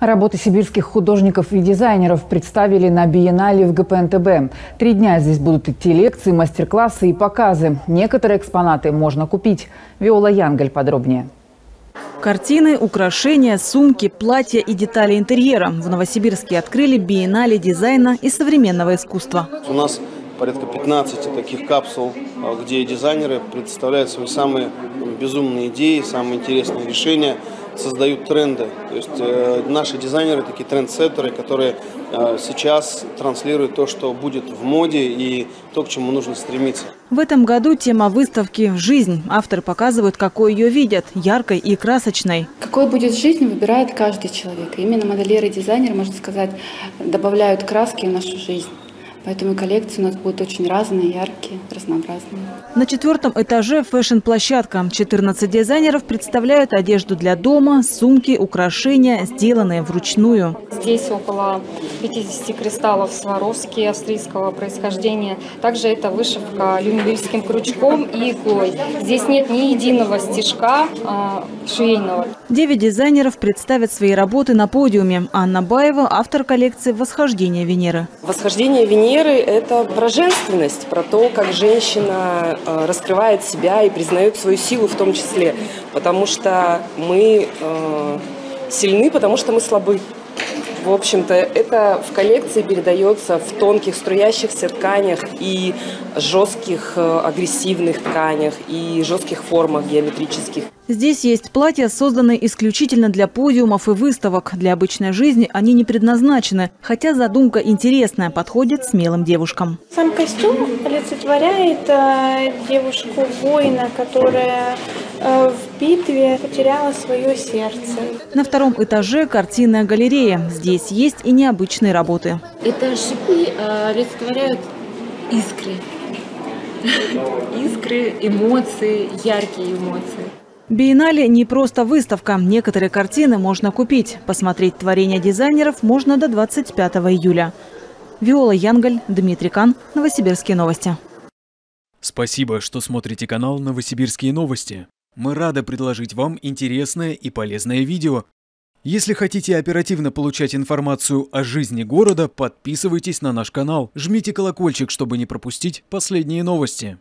Работы сибирских художников и дизайнеров представили на биеннале в ГПНТБ. Три дня здесь будут идти лекции, мастер-классы и показы. Некоторые экспонаты можно купить. Виола Янгаль подробнее. Картины, украшения, сумки, платья и детали интерьера. В Новосибирске открыли биеннале дизайна и современного искусства. У нас порядка 15 таких капсул, а, где дизайнеры представляют свои самые безумные идеи, самые интересные решения – создают тренды. То есть э, наши дизайнеры такие трендсеттеры, которые э, сейчас транслируют то, что будет в моде и то, к чему нужно стремиться. В этом году тема выставки «Жизнь». Авторы показывают, какой ее видят – яркой и красочной. Какой будет жизнь, выбирает каждый человек. именно модельеры и дизайнеры, можно сказать, добавляют краски в нашу жизнь. Поэтому коллекции у нас будут очень разные, яркие, разнообразные. На четвертом этаже фэшн-площадка. 14 дизайнеров представляют одежду для дома, сумки, украшения, сделанные вручную. Здесь около 50 кристаллов Сваровски австрийского происхождения. Также это вышивка люминвильским крючком и иглой. Здесь нет ни единого стежка а, швейного. Девять дизайнеров представят свои работы на подиуме. Анна Баева – автор коллекции «Восхождение Венеры». «Восхождение Венеры» это про женственность, про то, как женщина э, раскрывает себя и признает свою силу в том числе. Потому что мы э, сильны, потому что мы слабы. В общем-то, это в коллекции передается в тонких струящихся тканях и жестких э, агрессивных тканях и жестких формах геометрических. Здесь есть платья, созданные исключительно для подиумов и выставок. Для обычной жизни они не предназначены, хотя задумка интересная, подходит смелым девушкам. Сам костюм олицетворяет э, девушку-воина, которая э, в битве потеряла свое сердце. На втором этаже картинная галерея. Здесь есть и необычные работы. Это шипы э, олицетворяют искры. Искры, эмоции, яркие эмоции. Биеннале не просто выставка. Некоторые картины можно купить. Посмотреть творения дизайнеров можно до 25 июля. Виола Янгаль, Дмитрий Кан, Новосибирские новости. Спасибо, что смотрите канал Новосибирские новости. Мы рады предложить вам интересное и полезное видео. Если хотите оперативно получать информацию о жизни города, подписывайтесь на наш канал, жмите колокольчик, чтобы не пропустить последние новости.